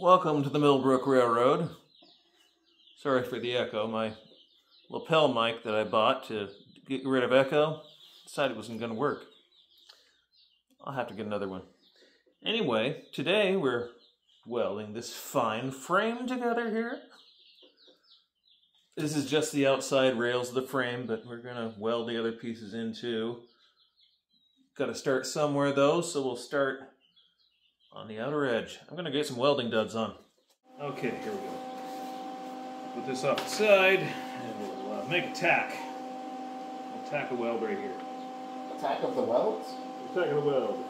Welcome to the Millbrook Railroad. Sorry for the echo. My lapel mic that I bought to get rid of echo decided it wasn't going to work. I'll have to get another one. Anyway, today we're welding this fine frame together here. This is just the outside rails of the frame, but we're going to weld the other pieces in too. Got to start somewhere though, so we'll start on the outer edge. I'm going to get some welding duds on. Okay, here we go. Put this off the side, and we'll uh, make a tack. We'll tack a weld right here. Attack of the welds? Tack of the weld.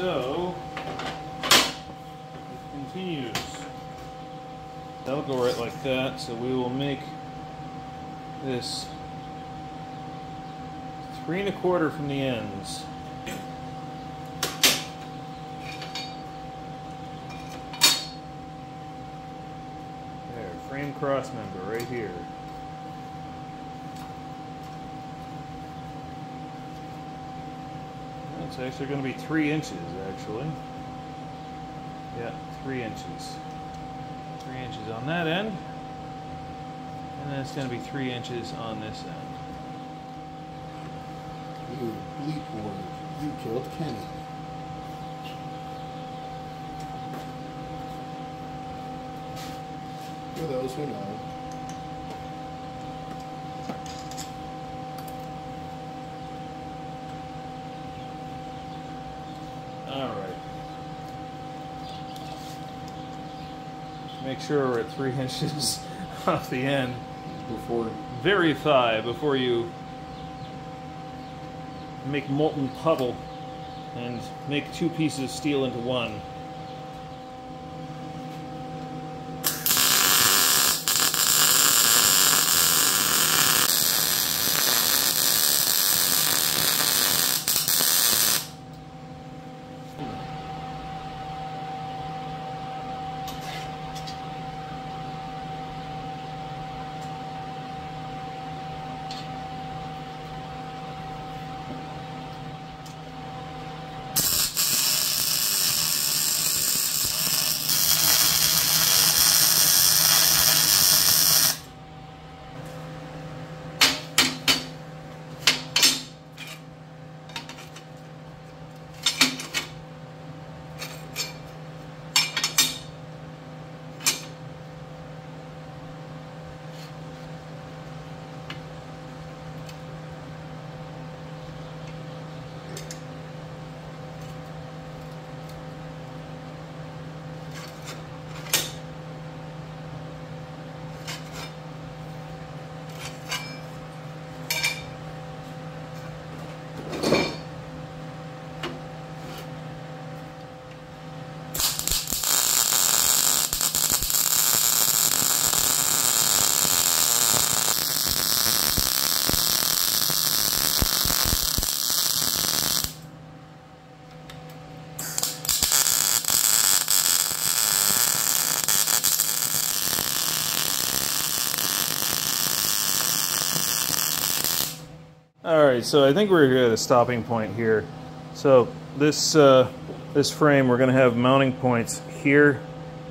So, it continues. That'll go right like that. So we will make this three and a quarter from the ends. There, frame cross member right here. It's actually going to be three inches, actually. Yeah, three inches. Three inches on that end. And then it's going to be three inches on this end. You bleep word. You killed Kenny. For those who know. Alright. Make sure we're at three inches off the end. Before Verify before you make molten puddle and make two pieces of steel into one. Right, so I think we're at a stopping point here. So this uh, this frame, we're going to have mounting points here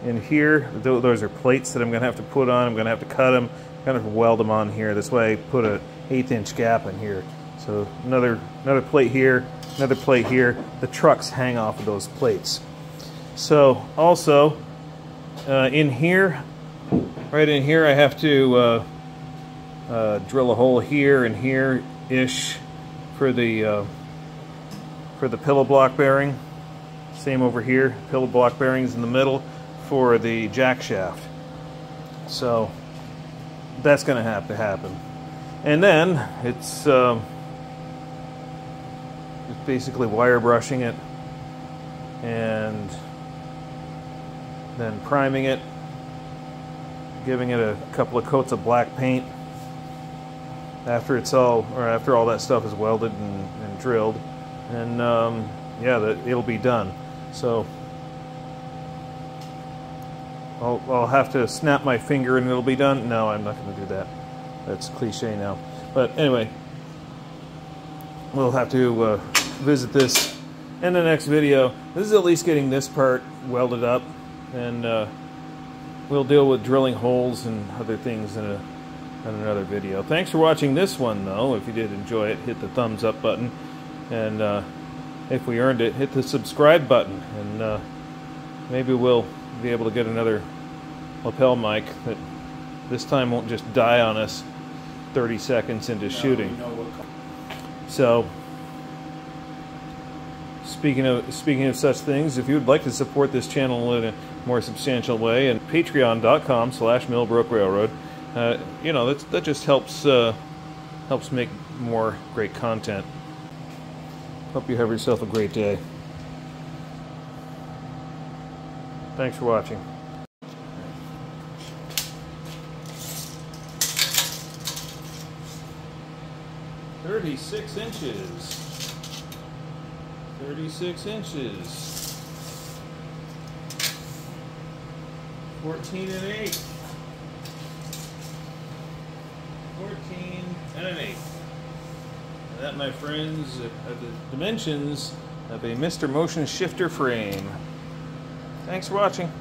and here. Those are plates that I'm going to have to put on. I'm going to have to cut them. Have to weld them on here. This way, I put a eighth inch gap in here. So another another plate here, another plate here. The trucks hang off of those plates. So also uh, in here, right in here, I have to uh, uh, drill a hole here and here ish for the uh, for the pillow block bearing. Same over here, pillow block bearings in the middle for the jack shaft. So that's going to have to happen. And then it's um, it's basically wire brushing it and then priming it, giving it a couple of coats of black paint. After it's all, or after all that stuff is welded and, and drilled, and um, yeah, that it'll be done. So I'll, I'll have to snap my finger and it'll be done. No, I'm not going to do that. That's cliche now. But anyway, we'll have to uh, visit this in the next video. This is at least getting this part welded up, and uh, we'll deal with drilling holes and other things in, a, in another video. Thanks for watching this one, though. If you did enjoy it, hit the thumbs up button, and uh, if we earned it, hit the subscribe button, and uh, maybe we'll be able to get another lapel mic that this time won't just die on us 30 seconds into shooting. So, speaking of speaking of such things, if you would like to support this channel in a more substantial way, and Patreon.com/slash Millbrook Railroad, uh, you know that that just helps uh, helps make more great content. Hope you have yourself a great day. Thanks for watching. Thirty-six inches. Thirty-six inches. Fourteen and eight. And an eight. And that, my friends, are the dimensions of a Mr. Motion Shifter frame. Thanks for watching.